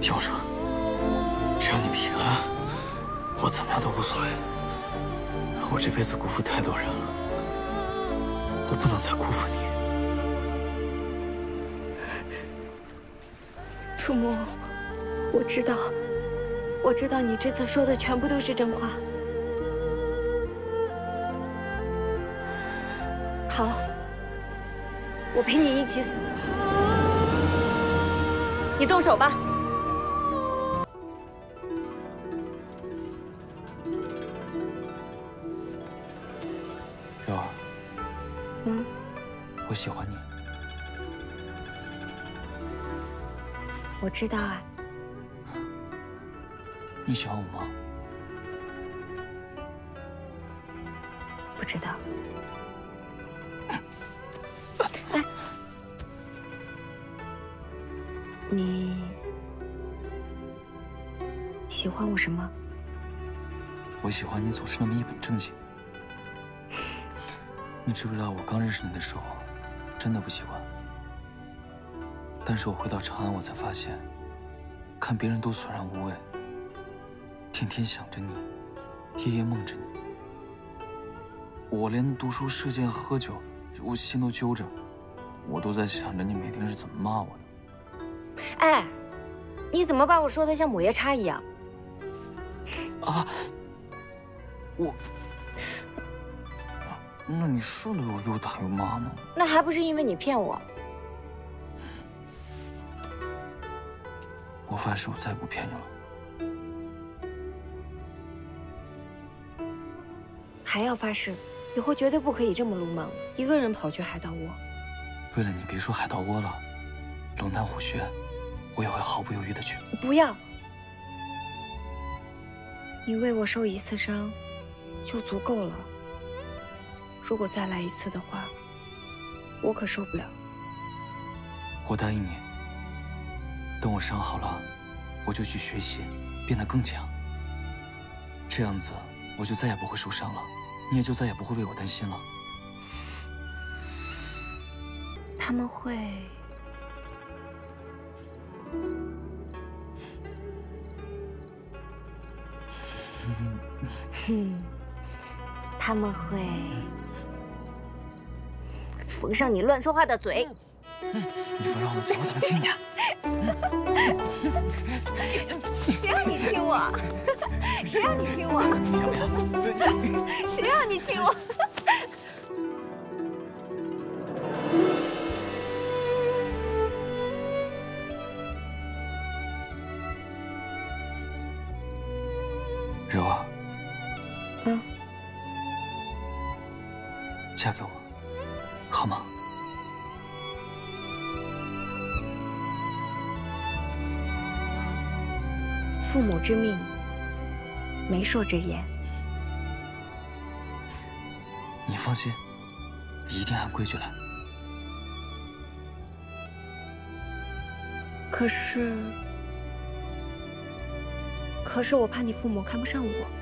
听我说，只要你平安，我怎么样都无所谓。我这辈子辜负太多人了，我不能再辜负你。楚墨，我知道，我知道你这次说的全部都是真话。好，我陪你一起死。你动手吧。我喜欢你。我知道啊。你喜欢我吗？不知道。哎，你喜欢我什么？我喜欢你总是那么一本正经。你知不知道，我刚认识你的时候，真的不习惯。但是我回到长安，我才发现，看别人都索然无味，天天想着你，夜夜梦着你。我连读书、射箭、喝酒，我心都揪着，我都在想着你每天是怎么骂我的。哎，你怎么把我说的像母夜叉一样？啊，我，那你说了我又打又骂吗？那还不是因为你骗我。我发誓，我再也不骗你了。还要发誓，以后绝对不可以这么鲁莽，一个人跑去海盗窝。为了你，别说海盗窝了，龙潭虎穴，我也会毫不犹豫的去。不要，你为我受一次伤，就足够了。如果再来一次的话，我可受不了。我答应你，等我伤好了，我就去学习，变得更强。这样子，我就再也不会受伤了，你也就再也不会为我担心了。他们会，哼，他们会缝上你乱说话的嘴。你缝上我嘴，我怎么亲你啊？谁让你亲我？谁让你亲我？谁让你亲我？柔儿，嗯，嫁给我，好吗？父母之命，媒妁之言。你放心，一定按规矩来。可是，可是我怕你父母看不上我。